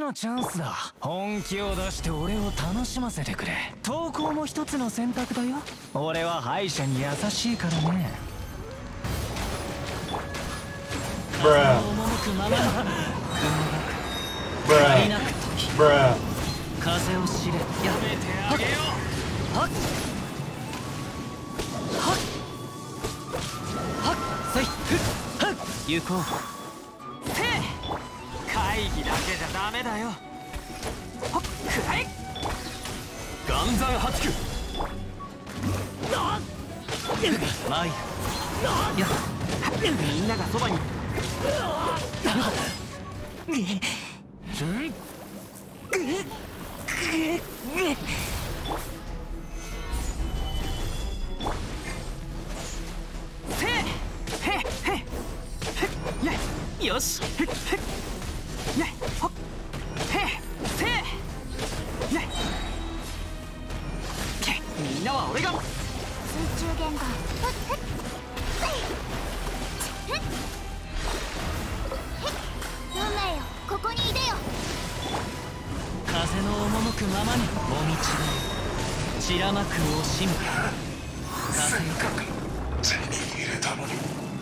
のチャンスだ。本気を出して俺を楽しませてくれ。投稿も一つの選択だよ。俺は敗者に優しいからね。Bruh. 赴くままに Bruh. なく時 Bruh. 会議だけじゃダメだよ。はっくらえ岩山八九マイやみんながそばに。せへへへやよしへへやほっへせやけみんなは俺が水中言語ふっふっふっ運命よここにいでよ風の赴くままにもみちで散らまく惜しむ。風よせっかく手に入れたのに。